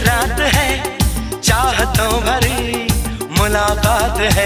रात है चाहतों भरी मुलाकात है।